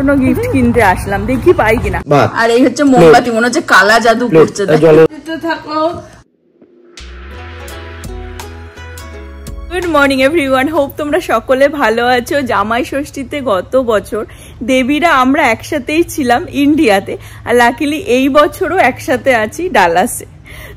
জন্য গিফট কিনতে আসলাম দেখি পাই কিনা। আর এই হচ্ছে মোমবাতি মনে হচ্ছে কালা জাদু করছে দেখ। জলে গুড মর্নিং এভরিওয়ান হোপ তোমরা সকলে ভালো আছো। জামাই ষষ্ঠীতে গত বছর দেবীরা আমরা একসাথেই ছিলাম ইন্ডিয়াতে আর লাকিলি এই বছরও একসাথে আছি ডালাসে।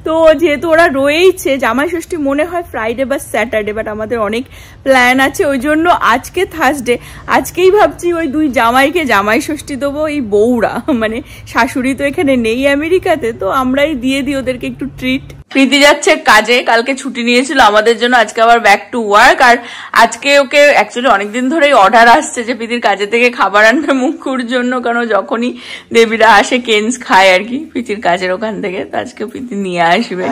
তো যেহেতু ওরা রয়েইছে, জামাই ষষ্ঠী মনে হয় ফ্রাইডে বা স্যাটারডে বাট আমাদের অনেক প্ল্যান আছে, ওই জন্য আজকে থার্সডে আজকেই ভাবছি ওই দুই জামাইকে জামাই ষষ্ঠী দেবো, এই বউরা মানে শাশুড়ি তো এখানে নেই আমেরিকাতে তো আমরাই দিয়ে দিই ওদেরকে একটু ট্রিট প্রীতি যাচ্ছে কাজে কালকে ছুটি নিয়েছিল আমাদের জন্য আজকে আবার ব্যাক টু ওয়ার্ক আর আজকে ওকে অ্যাকচুয়ালি অনেকদিন ধরেই অর্ডার আসছে যে প্রীতির কাজে থেকে খাবার আনবে মুখুর জন্য কারণ যখনই দেবীরা আসে কেন্স খায় আর কি প্রীতির কাজের ওখান থেকে তো আজকে প্রীতি নিয়ে আসবে।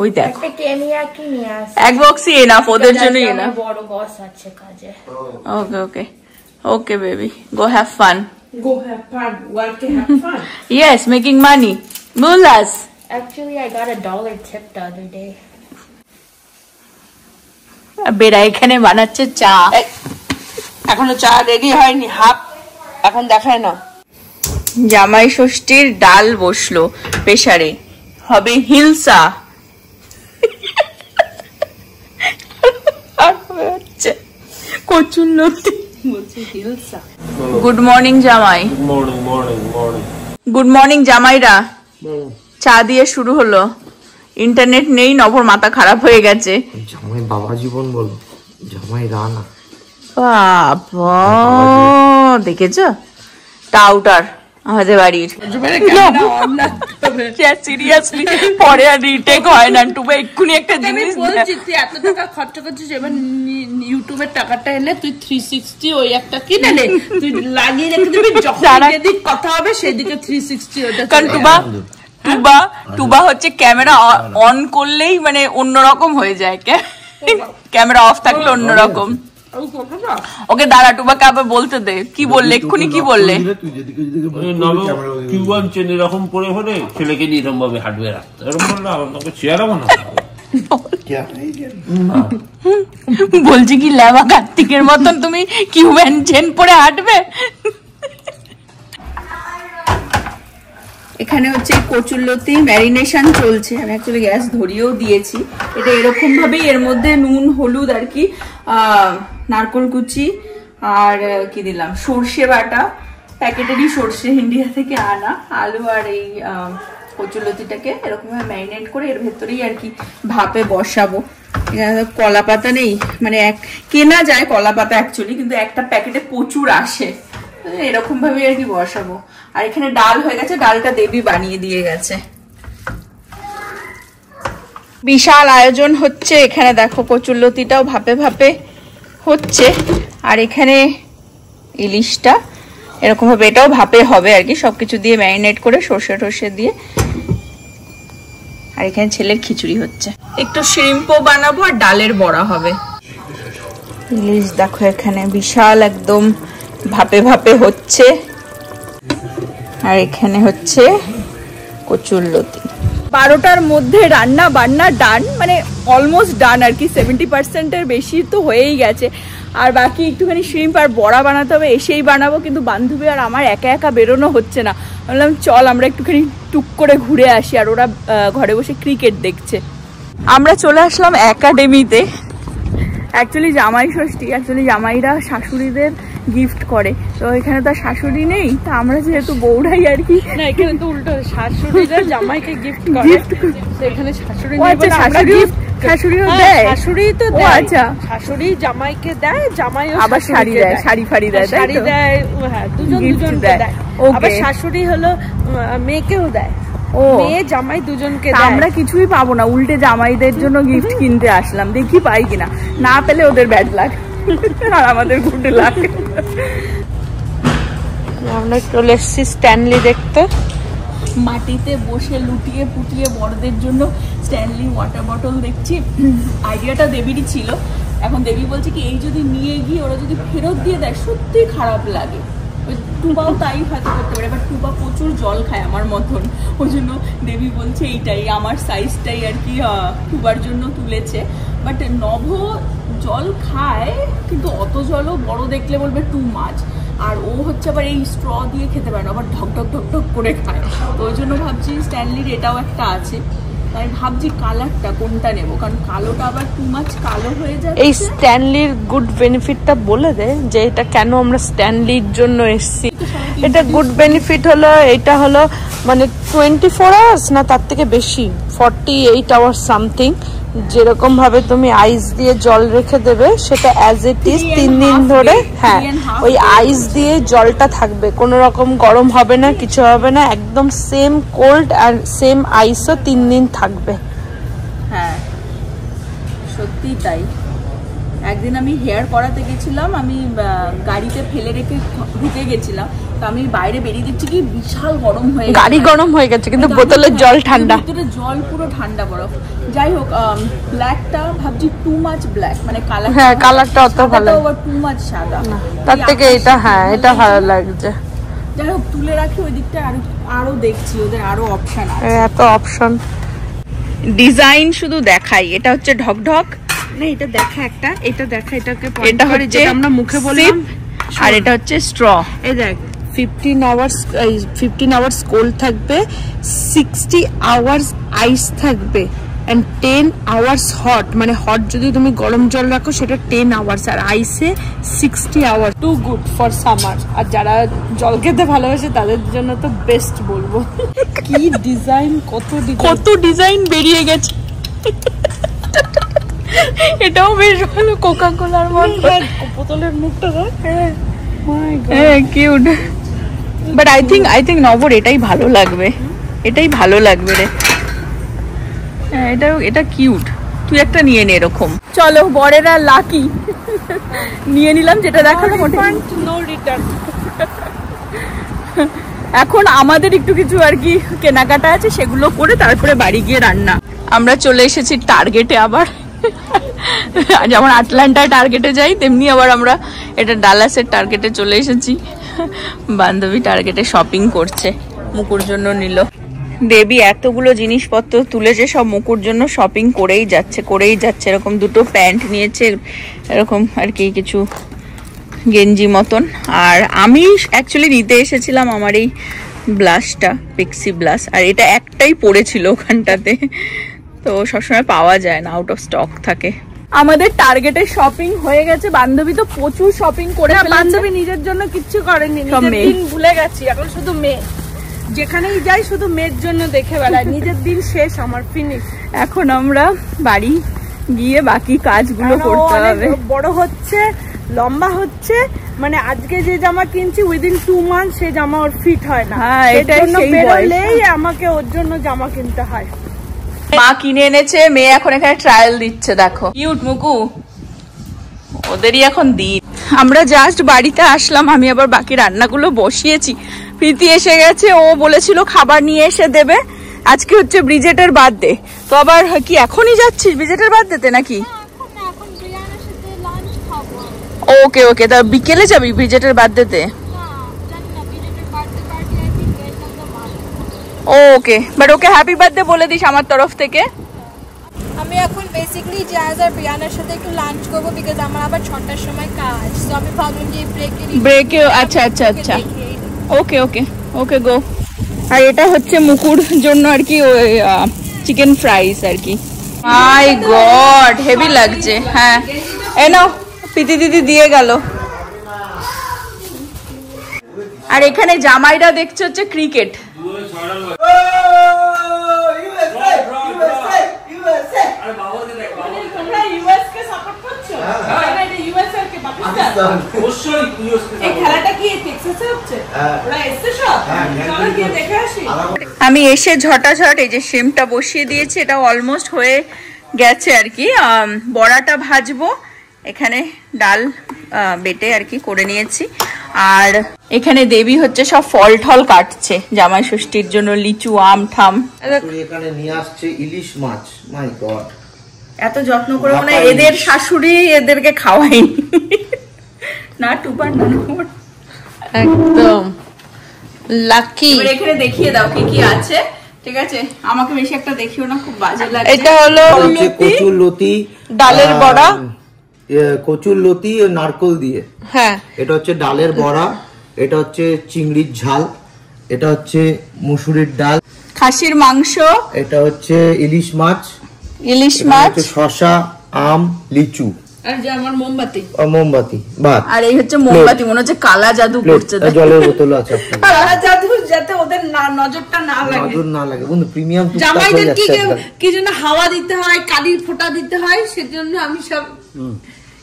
ওই দেখো। এক বক্সই এনাফ ওদের জন্যই আমার এনাফ বড় বস আছে কাজে। Okay okay okay baby go have fun yes making money bullous Actually, I got a dollar tip the other day. বেড়া এখানে বানাচ্ছে চা। এখনও চা রেডি হয়নি হাফ এখন দেখায় না। জামাই ষষ্ঠীর ডাল বসল প্রেসারে। হবে হিলসা আর হবে হচ্ছে গুড মর্নিং জামাই। Morning morning morning good morning জামাইরা। চা দিয়ে শুরু হলো। ইন্টারনেট নেই নভর মাথা খারাপ হয়ে গেছে। জামাই বাবা জীবন বলো জামাই রানা। বাবা দেখেছ? টাউটার আমাদের বাড়ির। সিরিয়াসলি পরে আর রিটেক হয় না। টুবা এক্ষুনি একটা জিনিস বলছি তুই এত টাকা খরচা করছিস এবার ইউটিউবের টাকাটা এলে তুই থ্রি সিক্সটি ওই একটা কিনে নে। তুই লাগিয়ে রেখে দিবি যখন যেদিক কথা হবে সেদিকে থ্রি সিক্সটি ওটা কারণ টুবা। টুবা টুবা হচ্ছে ক্যামেরা অন করলেই মানে অন্যরকম হয়ে যায় ক্যামেরা অফ থাকলে অন্যরকম। ওকে দাঁড়া টুবাকে আবার বলতে দে। কি বললে? এক্ষুনি কি বললে? কিউবান চেন এরকম করে হলে ছেলেকে নিয়ে এরকম ভাবে হাঁটবে রাস্তা এরকম বললে আমাকে চেয়ার না। বলছি কি লেবা কার্তিকের মতন তুমি কিউব্যান চেন পরে হাঁটবে? এখানে হচ্ছে কচুল্লতি ম্যারিনেশন চলছে। আমি অ্যাকচুয়ালি গ্যাস ধরিয়েও দিয়েছি। এটা এরকম ভাবেই এর মধ্যে নুন, হলুদ আর কি নারকোল কুচি আর কি দিলাম, সর্ষে বাটা। প্যাকেটেরই সর্ষে ইন্ডিয়া থেকে আনা। আলু আর এই কচুলতিটাকে এরকম ভাবে ম্যারিনেট করে এর ভেতরেই আর কি ভাপে বসাবো। এখানে কলা পাতা নেই? মানে এক, কেনা যায় কলা পাতা অ্যাকচুয়ালি কিন্তু একটা প্যাকেটে প্রচুর আসে। এরকম ভাবে আর কি বসাবো। আর এখানে ডাল হয়ে গেছে, ডালটা দেবী বানিয়ে দিয়ে গেছে। বিশাল আয়োজন হচ্ছে এখানে, দেখো কচুল্লতিটাও ভাপে ভাপে হচ্ছে। আর এখানে ইলিশটা এরকম ভাবে এটাও ভাপে হবে আর কি, সবকিছু দিয়ে ম্যারিনেট করে সর্ষে টর্ষে দিয়ে। আর এখানে ছেলের খিচুড়ি হচ্ছে। একটু শ্রিম্পও বানাবো আর ডালের বড়া হবে। ইলিশ দেখো এখানে বিশাল একদম ভাপে ভাপে হচ্ছে। আর এখানে হচ্ছে কচুরলতি বারোটার মধ্যে রান্না বান্না ডান মানে অলমোস্ট ডান আর কি সেভেন্টি পার্সেন্টের বেশি তো হয়েই গেছে। আর বাকি একটুখানি শ্রিম্প আর বড়া বানাতে হবে, এসেই বানাবো, কিন্তু বান্ধবী আর আমার একা একা বেরোনো হচ্ছে না। বললাম, চল আমরা একটুখানি টুক করে ঘুরে আসি, আর ওরা ঘরে বসে ক্রিকেট দেখছে। আমরা চলে আসলাম একাডেমিতে অ্যাকচুয়ালি জামাই ষষ্ঠী অ্যাকচুয়ালি জামাইরা, শাশুড়িদের গিফট করে। তো এখানে তো শাশুড়ি নেই তা আমরা যেহেতু বউরাই আর কি। না এখানে তো উল্টো শাশুড়িরা জামাইকে গিফট করে। Gift এখানে শাশুড়ি ও নেই বলে আমরা শাশুড়ি শাশুড়িও দেয়? শাশুড়ি তো দেয়। আচ্ছা। শাশুড়ি জামাইকে দেয় জামাই আবার শাড়ি দেয় শাড়ি ফাড়ি দেয় শাড়ি দেয় হ্যাঁ দুজন Gift দেয়। দেয়। আবার শাশুড়ি হলো মেয়েকেও দেয়। ও। মেয়ে জামাই দুজনকে আমরা কিছুই পাবো না। উল্টে জামাইদের জন্য গিফট কিনতে আসলাম। দেখি পাই কিনা। না পেলে ওদের ব্যাড লাগ আর আমাদের গুড লাগ আমরা চলে এসেছি স্ট্যানলি দেখতে। মাটিতে বসে লুটিয়ে পুটিয়ে বড়দের জন্য স্ট্যানলি ওয়াটার বটল দেখছি। আইডিয়াটা দেবীরই ছিল। এখন দেবী বলছে কি, এই যদি নিয়ে গিয়ে ওরা যদি ফেরত দিয়ে দেয় সত্যি খারাপ লাগে। টুবাও তাই হয়তো করতে পারে বাট টুবা প্রচুর জল খায় আমার মতন। ওই জন্য দেবী বলছে, এইটাই, আমার সাইজটাই আর কি টুবার জন্য তুলেছে। বাট নভ জল খায় কিন্তু অত জলও বড় দেখলে বলবে টু মাছ আর ও হচ্ছে আবার এই স্ট্র দিয়ে খেতে পারে না আবার ঢক ঢক ঢক ঢক করে খায়। তো ওই জন্য ভাবছি স্ট্যানলির এটাও একটা আছে। তাই ভাবছি কালারটা কোনটা নেব? কারণ কালোটা আবার টু মাছ কালো হয়ে যায় এই স্ট্যানলির গুড বেনিফিটটা বলে দে যে এটা কেন আমরা স্ট্যানলির জন্য এসেছি। এটা গুড বেনিফিট হলো এটা হলো মানে টোয়েন্টি ফোর আওয়ার্স না তার থেকে বেশি ফর্টি এইট আওয়ার্স সামথিং যেরকম ভাবে তুমি আইস দিয়ে জল রেখে দেবে সেটা অ্যাজ ইট ইজ তিন দিন ধরে হ্যাঁ ওই আইস দিয়ে জলটা থাকবে। কোনো রকম গরম হবে না কিছু হবে না একদম সেম কোল্ড আর সেম আইসও তিন দিন থাকবে। হ্যাঁ সত্যি তাই। একদিন আমি হেয়ার করাতে গেছিলাম আমি গাড়িতে ফেলে রেখে ঢুকে গেছিলাম। তো আমি বাইরে বেরিয়ে দেখছি কি? বিশাল গরম হয়ে গেছে। গাড়ি গরম হয়ে গেছে কিন্তু বোতলের জল হ্যাঁ, ঠান্ডা। ভিতরে জল পুরো ঠান্ডা বরফ। যাই হোক ব্ল্যাকটা ভাবছি টু মাচ ব্ল্যাক মানে কালার হ্যাঁ, colourটা অত ভালো। আবার টু মাচ সাদা। তার থেকে এটা হ্যাঁ এটা ভালো লাগছে। লাগছে। যাই হোক তুলে রাখি ওই দিকটা আরও আরও দেখছি ওদের আরও অপশন আছে। এত অপশন ডিজাইন শুধু দেখাই এটা হচ্ছে ঢকঢক। না এটা দেখা একটা এটা দেখা এটাকে এটা হচ্ছে আমরা মুখে বললাম। আর এটা হচ্ছে স্ট্র এই দেখ fifteen hours fifteen hours cold থাকবে সিক্সটি আওয়ার্স আইস থাকবে অ্যান্ড টেন আওয়ার্স হট মানে হট যদি তুমি গরম জল রাখো সেটা টেন আওয়ার্স আর আইসে sixty hour too good for summer আর যারা জল খেতে ভালোবাসে তাদের জন্য তো বেস্ট বলব। কি ডিজাইন কত কত ডিজাইন বেরিয়ে গেছে। এটাও বেশ ভালো কোকা কোলার মতো বোতলের মুখটা হ্যাঁ। Cute but I think I think নবর এটাই ভালো লাগবে। এটাই ভালো লাগবে রে। হ্যাঁ এটা এটা কিউট তুই একটা নিয়ে নে এরকম। চলো বরেরা লাকি নিয়ে নিলাম যেটা দেখাল এখন আমাদের একটু কিছু আর কি কেনাকাটা আছে সেগুলো করে তারপরে বাড়ি গিয়ে রান্না। আমরা চলে এসেছি টার্গেটে আবার। যেমন আটলান্টায় টার্গেটে যাই তেমনি আবার আমরা এটা ডালাসের টার্গেটে চলে এসেছি। বান্ধবী টার্গেটে শপিং করছে। মুকুর জন্য নিল। দেবী, এতগুলো জিনিসপত্র তুলেছে সব মুকুর জন্য শপিং করেই যাচ্ছে করেই যাচ্ছে। এরকম দুটো প্যান্ট নিয়েছে, এরকম আর কি কিছু গেঞ্জি মতন। আর আমি অ্যাকচুয়ালি নিতে এসেছিলাম আমার এই ব্লাশটা পিক্সি ব্লাশ আর এটা একটাই পড়েছিল ওখানটাতে। তো সবসময় পাওয়া যায় না আউট অফ স্টক থাকে। আমাদের টার্গেটের শপিং হয়ে গেছে। বান্ধবী তো প্রচুর শপিং করে বান্ধবী নিজের জন্য কিচ্ছু করেনি। নিজের দিন ভুলে গেছি এখন শুধু মেয়ে। যেখানেই যাই শুধু মেয়ের জন্য দেখে বেড়ায় নিজের দিন শেষ আমার ফিনিশ এখন আমরা বাড়ি গিয়ে বাকি কাজগুলো করতে হবে। বড় হচ্ছে লম্বা হচ্ছে। মানে আজকে যে জামা কিনছি উইদিন টু মান্থ সে জামা ওর ফিট হয় না। হ্যাঁ, এটাই সেই আমাকে ওর জন্য জামা কিনতে হয়। মা কিনে এনেছে মেয়ে এখন এখানে ট্রায়াল দিচ্ছে দেখো। কিউট মুকু। ওদেরই এখন দিন। আমরা জাস্ট বাড়িতে আসলাম আমি আবার বাকি রান্নাগুলো বসিয়েছি। প্রীতি এসে গেছে ও বলেছিল খাবার নিয়ে এসে দেবে। আজকে হচ্ছে ব্রিজেটের বার্থডে তো আবার কি এখনই যাচ্ছিস ব্রিজেটের বার্থডেতে নাকি? এখন না এখন বিরিয়ানির সাথে লাঞ্চ খাব। ওকে ওকে তা বিকেলে যাবি ব্রিজেটের বার্থডেতে okay but okay happy birthday বলে দিস আমার তরফ থেকে। আমি এখন বেসিক্যালি জাজ আর বিরিয়ানির সাথে একটু লাঞ্চ করব বিকজ আমার আবার ছটার সময় কাজ। তো আমি ভাবলাম যে ব্রেকে ব্রেকে আচ্ছা আচ্ছা আচ্ছা। ওকে ওকে ওকে গো আর এটা হচ্ছে মুকুর জন্য আর কি ওই চিকেন ফ্রাইস আর কি। মাই গড হেভি লাগছে হ্যাঁ। এ নাও পিতি দিদি দিয়ে গেল। আর এখানে জামাইরা দেখছে হচ্ছে ক্রিকেট আমি এসে ঝটাঝট এই যে সিমটা বসিয়ে দিয়েছি এটা অলমোস্ট হয়ে গেছে আর কি। বড়াটা ভাজবো। এখানে ডাল বেটে আর কি করে নিয়েছি। আর এখানে দেবী হচ্ছে সব ফল ঠল কাটছে জামাই ষষ্ঠীর জন্য লিচু আম ঠাম। এখানে নিয়ে আসছে ইলিশ মাছ মাই গড এত যত্ন করে মনে এদের শাশুড়ি এদেরকে খাওয়ায়নি। না টুপার না একদম। লাকি এখানে দেখিয়ে দাও কি কি আছে ঠিক আছে? আমাকে বেশি একটা দেখিও না খুব বাজে লাগে এটা হলো কচুর লতি ডালের বড়া। এ, কচুর লতি নারকল দিয়ে। হ্যাঁ। এটা হচ্ছে ডালের বড়া এটা হচ্ছে চিংড়ির ঝাল এটা হচ্ছে মুসুরির ডাল খাসির মাংস। এটা হচ্ছে ইলিশ মাছ ইলিশ মাছ। শশা আম লিচু। আর যে আমার মোমবাতি। মোমবাতি ভাত আর এই হচ্ছে মোমবাতি মনে হচ্ছে কালা জাদু করছে জলের বোতল আছে আপনার। জাদু যাতে ওদের না নজরটা না লাগে। নজর না লাগে। বন্ধু প্রিমিয়াম জামাইদের কি কি জন্য হাওয়া দিতে হয় কালির ফোঁটা দিতে হয় সেজন্য আমি সব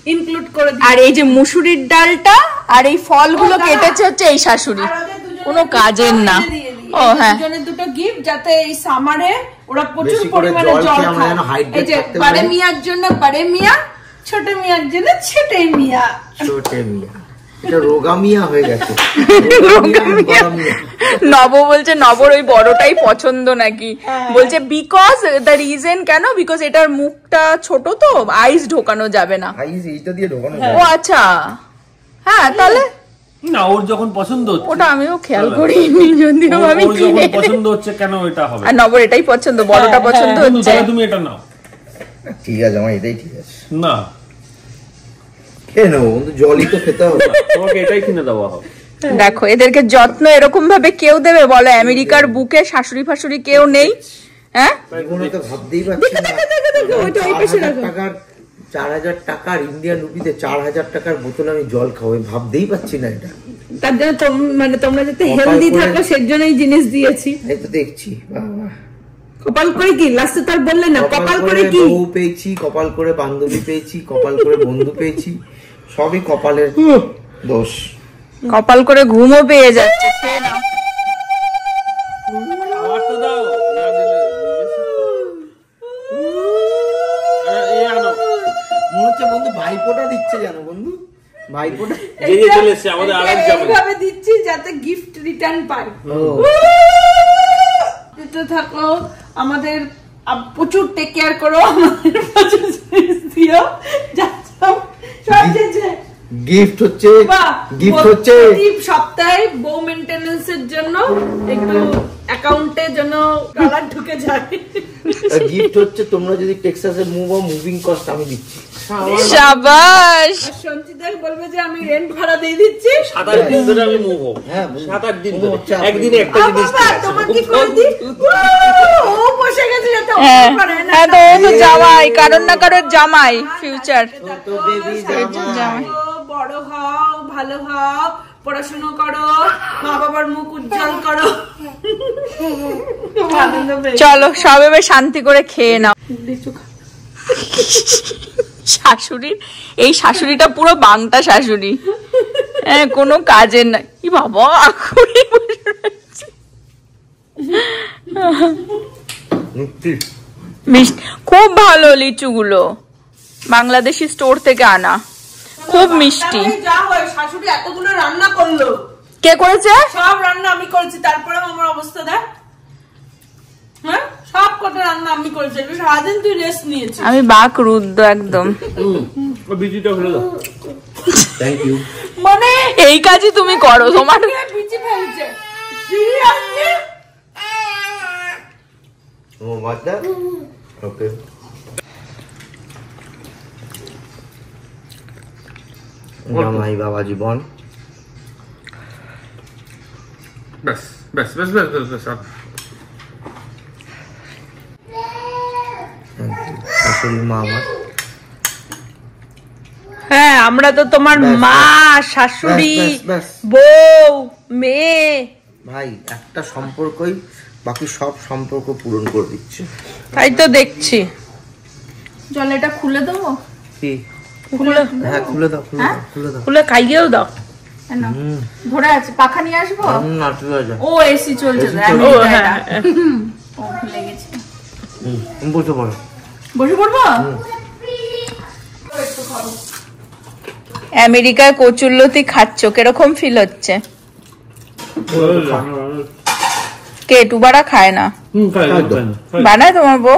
ইনক্লুড করে আর এই যে মুসুরির ডালটা আর এই ফলগুলো কেটেছে হচ্ছে এই শাশুড়ি। কোনো কাজের না। ও হ্যাঁ। দুজনের দুটো গিফট যাতে এই সামারে ওরা প্রচুর পরিমাণে জল খেয়ে এই যে বারে মিয়ার জন্য বারে মিয়া ছোট মিয়ার জন্য ছোট মিয়া। ছোট মিয়া। এটা রোগামিয়া হয়ে গেছে। নব বলছে নবর ওই বড়টাই পছন্দ নাকি? বলছে বিকজ দ্য রিজন কেন? বিকজ এটার মুখটা ছোট তো আইস ঢোকানো যাবে না। আইস এইটা দিয়ে ঢোকানো ও আচ্ছা। হ্যাঁ তাহলে না ওর যখন পছন্দ হচ্ছে। ওটা আমিও খেয়াল করিনি যদিও আমি কিনে পছন্দ হচ্ছে কেন এটা হবে? আর নবর এটাই পছন্দ বড়টা পছন্দ হচ্ছে। তুমি এটা নাও। ঠিক আছে আমার এটাই ঠিক আছে। না। খেয়ে নেব বন্ধু জলই তো খেতে হবে। তোমাকে এটাই কিনে দেওয়া হবে। দেখো এদেরকে যত্ন এরকম ভাবে কেউ দেবে? বলো আমেরিকার বুকে শাশুড়ি ফাশুড়ি কেউ নেই? হ্যাঁ? চার হাজার টাকার চার হাজার টাকার ইন্ডিয়ান রুপিতে চার হাজার টাকার বোতল আমি জল খাব ভাবতেই পারছি না এটা। তার জন্য মানে তোমরা যাতে হেলদি থাকো সের জন্যই জিনিস দিয়েছি। এই তো দেখছি বাবা কপাল করে কি? লাস্টে তার বললে না কপাল করে কি? বউ পেয়েছি কপাল করে বান্ধবী পেয়েছি কপাল করে বন্ধু পেয়েছি সবই কপালের দোষ। কপাল করে ঘুমও পেয়ে যাচ্ছে তো ভাইপোটা দিচ্ছে জানো বন্ধু? ভাইপোটা যে যে চলে এসছে আমাদের এটা আরেক জামাই দিচ্ছি যাতে গিফট রিটার্ন পাই। ও। দিতে থাকো। আমাদের প্রচুর টেক কেয়ার করো আমাদের প্রচুর জিনিস দিও সব সব যে গিফট হচ্ছে গিফট হচ্ছে। সপ্তাহে বউ মেনটেনেন্স এর জন্য একটু অ্যাকাউন্টে ডলার ঢুকে যায়। গিফট হচ্ছে তোমরা যদি টেক্সাসে মুভ ও মুভিং কস্ট আমি দিচ্ছি। সাবাস। আর সঞ্চিতার বলবে যে আমি রেন্ট ভাড়া দিয়ে দিচ্ছি। সাত আট দিন ধরে আমি মুভ হ্যাঁ। সাত আট দিন ধরে। একদিনে একটা জিনিস বাবা, তোমাকে করে দিই ও বসে গেছে যাতে হ্যাঁ অফার করে না হ্যাঁ তো ও তো জামাই? কারোর না কারোর জামাই ফিউচার জামাই। বড় হও ভালো হও পড়াশোনা করো মা বাবার মুখ উজ্জ্বল করো। চলো সব এবার শান্তি করে খেয়ে নাও। শাশুড়ির এই শাশুড়িটা পুরো বাংটা শাশুড়ি। হ্যাঁ কোনো কাজের নাই কি বাবা আখুরি খুব ভালো লিচুগুলো। বাংলাদেশি স্টোর থেকে আনা। খুব মিষ্টি। হয় শাশুড়ি এতগুলো রান্না করল। কে করেছে? সব রান্না আমি করেছি তারপরে আমার অবস্থা দেখ। হ্যাঁ? সব কটা রান্না আমি করেছি সারাদিন তুই রেস্ট নিয়েছিস। আমি বাক রুদ্র একদম। ওই ফেলে দাও। থ্যাংক ইউ মানে এই কাজই তুমি করো তোমার ফেলছে? ও ওকে জামাই বাবা জীবন ব্যাস ব্যাস ব্যাস ব্যাস ব্যাস ব্যাস শাশুড়ি মা আমার হ্যাঁ আমরা তো তোমার মা শাশুড়ি। বউ মেয়ে। ভাই একটা সম্পর্কই বাকি সব সম্পর্ক পূরণ করে দিচ্ছে। তাই তো দেখছি। জল এটা খুলে দেবো? কি? খুলে হ্যাঁ খুলে দাও খুলে দাও খুলে দাও। খুলে খাইয়েও দাও। ধরে আছে পাখা নিয়ে আসব? না ঠিক আছে ও এসি চলছে AC তো, চলছে। ও আমেরিকায় হ্যাঁ এটা। ও ভুলে গেছি। বসে পড়ো। বসে পড়ব? আমেরিকায় কচুল্লতি খাচ্ছ কীরকম ফিল হচ্ছে? কে? টুবারা খায় না। বানায় তোমার বউ?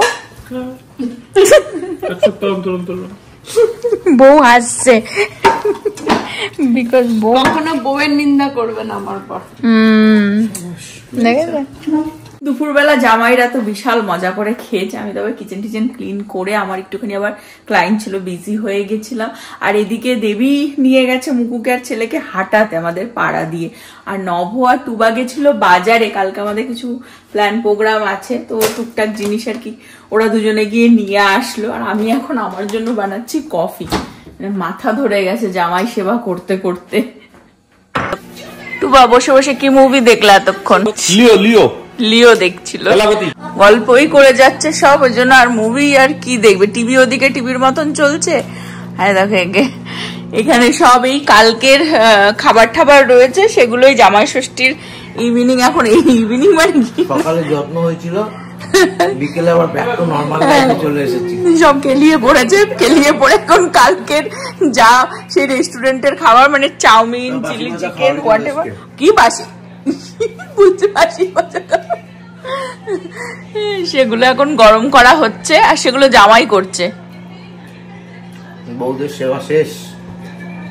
বউ হাসছে বিকজ বউ কখনো বউয়ের নিন্দা করবে না আমার পর হুম। দেখেছে? দুপুরবেলা জামাইরা তো বিশাল মজা করে খেয়েছে। আমি তবে কিচেন টিচেন ক্লিন করে আমার একটুখানি আবার ক্লায়েন্ট ছিল বিজি হয়ে গেছিলাম। আর এদিকে দেবী নিয়ে গেছে মুকুকে আর ছেলেকে হাঁটাতে আমাদের পাড়া দিয়ে। আর নভ আর টুবা গেছিল বাজারে, কালকে আমাদের কিছু প্ল্যান প্রোগ্রাম আছে, তো টুকটাক জিনিস আর কি ওরা দুজনে গিয়ে নিয়ে আসলো। আর আমি এখন আমার জন্য বানাচ্ছি কফি মানে মাথা ধরে গেছে জামাই সেবা করতে করতে। টুবা বসে বসে কি মুভি দেখলা এতক্ষণ? লিও লিও। লিও দেখছিল। গল্পই করে যাচ্ছে সব ওই জন্য আর মুভি আর কি দেখবে? টিভি ওদিকে টিভির মতন চলছে? হ্যাঁ দেখো এগে- এখানে সব এই কালকের খাবার টাবার রয়েছে সেগুলোই জামাই ষষ্ঠীর ইভিনিং এখন এই ইভিনিং মানে কি? সকালে যত্ন হয়েছিল বিকেলে আবার ব্যাক টু নর্মাল লাইফে চলে এসেছি। সব কেলিয়ে পড়েছে কেলিয়ে পড়ে এখন কালকের যা সেই রেস্টুরেন্টের খাবার মানে চাউমিন চিলি চিকেন হোয়াট কি বাসি? বুঝতে পারছি সেগুলো এখন গরম করা হচ্ছে আর সেগুলো জামাই করছে। বৌদের সেবা শেষ।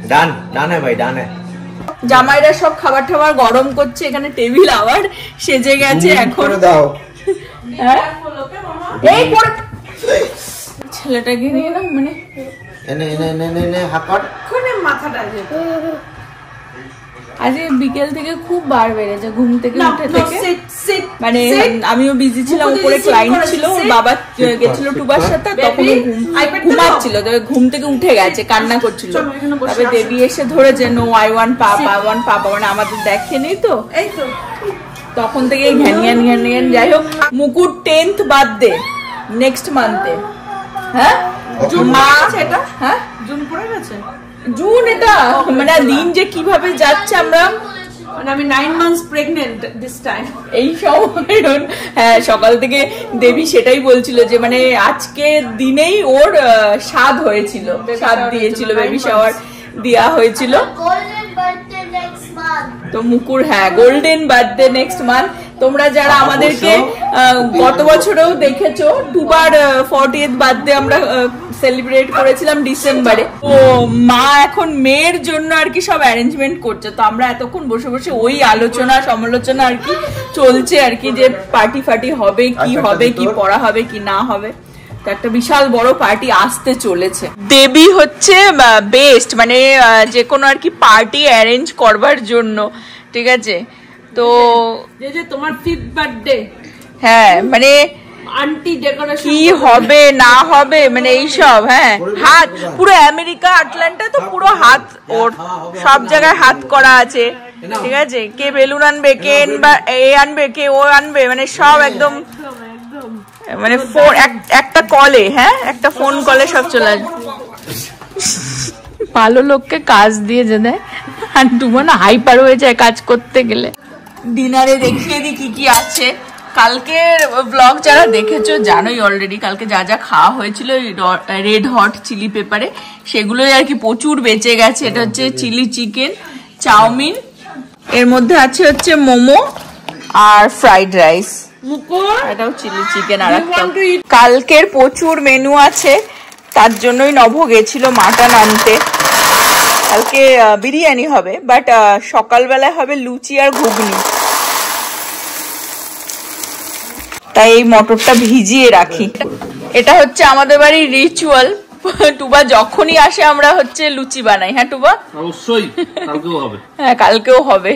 ডান ডানে ভাই ডানে। জামাইরা সব খাবার টাবার গরম করছে এখানে টেবিল আবার সেজে গেছে এখন। দাও। হ্যাঁ? এই ছেলেটাকে নিয়ে না মানে এনে এনে এনে এনে এনে হাকট আজকে বিকেল থেকে খুব বার বেড়েছে ঘুম থেকে উঠে থেকে। মানে আমিও বিজি ছিলাম উপরে ক্লায়েন্ট ছিল ওর বাবা গেছিল টুবার সাথে তখন ঘুমাচ্ছিল তবে ঘুম থেকে উঠে গেছে কান্না করছিল। তবে দেবী এসে ধরেছে no I want papa I want papa মানে আমাদের দেখেনি তো। এই তো। তখন থেকে ঘ্যানিয়ান ঘ্যানিয়ান যাই হোক মুকুট টেন্থ বাদ দে নেক্সট মান্থে হ্যাঁ? মা এটা? হ্যাঁ? জুন পড়ে গেছে? জুন এটা মানে দিন যে কীভাবে যাচ্ছে আমরা মানে আমি nine months pregnant this time এই সময় হ্যাঁ সকাল থেকে দেবী সেটাই বলছিল যে মানে আজকে দিনেই ওর স্বাদ হয়েছিল। স্বাদ দিয়েছিল বেবি শাওয়ার দেওয়া হয়েছিল. তো মুকুর হ্যাঁ গোল্ডেন বার্থডে নেক্সট মান্থ তোমরা যারা আমাদেরকে গত বছরেও দেখেছ দুবার ফর্টি এইথ বার্থডে আমরা সেলিব্রেট করেছিলাম ডিসেম্বরে তো মা এখন মেয়ের জন্য আর কি সব অ্যারেঞ্জমেন্ট করছে। তো আমরা এতক্ষণ বসে বসে ওই আলোচনা সমালোচনা আর কি চলছে আর কি যে পার্টি ফার্টি হবে কি আচ্ছা, হবে কি পড়া হবে কি না হবে। তো একটা বিশাল বড় পার্টি আসতে চলেছে। দেবী হচ্ছে বেস্ট মানে যে কোনো আর কি পার্টি অ্যারেঞ্জ করবার জন্য ঠিক আছে? তো যে যে তোমার ফিফথ বার্থডে হ্যাঁ মানে আন্টি ডেকোরেশন কি হবে না হবে মানে এইসব হ্যাঁ। হাত পুরো আমেরিকা আটলান্টা তো পুরো হাত ওর সব জায়গায় হাত করা আছে। ঠিক আছে? কে বেলুন আনবে কে এ আনবে কে ও আনবে মানে সব একদম মানে ফোন একটা কলে হ্যাঁ? একটা ফোন কলে সব চলে আসবে ভালো লোককে কাজ দিয়ে যে দেয় আর ডুবো না হাইপার হয়ে যায় কাজ করতে গেলে। ডিনারে দেখিয়ে দিই কি কি আছে। কালকের ব্লগ যারা দেখেছ জানোই অলরেডি কালকে যা যা খাওয়া হয়েছিল রেড হট চিলি পেপারে সেগুলোই আর কি প্রচুর বেঁচে গেছে। এটা হচ্ছে চিলি চিকেন চাউমিন এর মধ্যে আছে হচ্ছে মোমো আর ফ্রাইড রাইস এটাও চিলি চিকেন আর কালকের প্রচুর মেনু আছে তার জন্যই নভ গেছিল মাটন আনতে। কালকে বিরিয়ানি হবে বাট সকালবেলায় হবে লুচি আর ঘুগনি। তাই এই মটরটা ভিজিয়ে রাখি। এটা হচ্ছে আমাদের বাড়ির রিচুয়াল টুবা যখনই আসে আমরা হচ্ছে লুচি বানাই। হ্যাঁ টুবা? অবশ্যই কালকেও হবে। হ্যাঁ কালকেও হবে।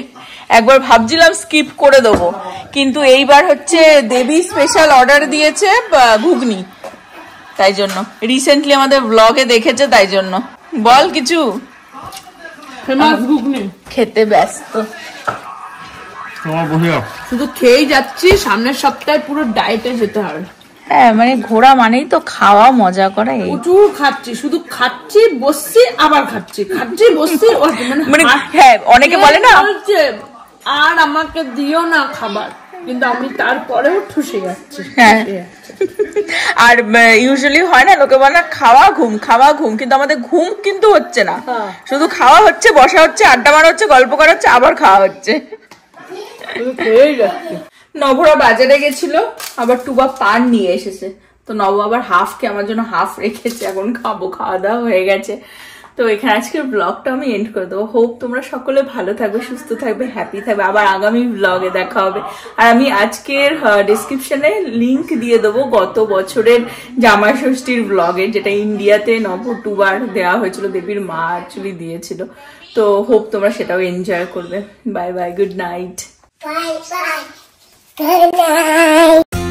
একবার ভাবছিলাম স্কিপ করে দেবো। কিন্তু এইবার হচ্ছে দেবী স্পেশাল অর্ডার দিয়েছে ঘুগনি। তাই জন্য। রিসেন্টলি আমাদের ব্লগে দেখেছে তাই জন্য। বল কিছু? ঘুগনি। খেতে ব্যস্ত। শুধু খেয়েই যাচ্ছি সামনের সপ্তাহে পুরো ডায়েটে যেতে হবে। হ্যাঁ মানে ঘোরা মানেই তো খাওয়া মজা করা প্রচুর খাচ্ছি শুধু খাচ্ছি বসছি আবার খাচ্ছি। খাচ্ছি বসছি মানে হ্যাঁ অনেকে বলে না? আর আমাকে দিও না খাবার। কিন্তু আমি তারপরেও ঠুসে যাচ্ছি। হ্যাঁ। আর ইউজুয়ালি হয় না লোকে বলে না খাওয়া ঘুম খাওয়া ঘুম কিন্তু আমাদের ঘুম কিন্তু হচ্ছে না। হ্যাঁ। শুধু খাওয়া হচ্ছে বসা হচ্ছে আড্ডা মারা হচ্ছে গল্প করা হচ্ছে আবার খাওয়া হচ্ছে। নভরা বাজারে গেছিল, আবার টুবা পান নিয়ে এসেছে। তো নব আবার হাফ কে আমার জন্য হাফ রেখেছে, এখন খাব খাওয়া দাওয়া হয়ে গেছে। তো এখানে আজকের ব্লগটা আমি এন্ড করে দেবো। হোপ তোমরা সকলে ভালো থাকবে, সুস্থ থাকবে হ্যাপি থাকবে। আবার আগামী ব্লগে দেখা হবে। আর আমি আজকের ডিসক্রিপশনে লিংক দিয়ে দেবো গত বছরের জামাই ষষ্ঠীর ব্লগের যেটা ইন্ডিয়াতে নব টুবার দেওয়া হয়েছিল, দেবীর মা অ্যাকচুয়ালি দিয়েছিল। তো হোপ তোমরা সেটাও এনজয় করবে। Bye bye good night Bye bye. Good night.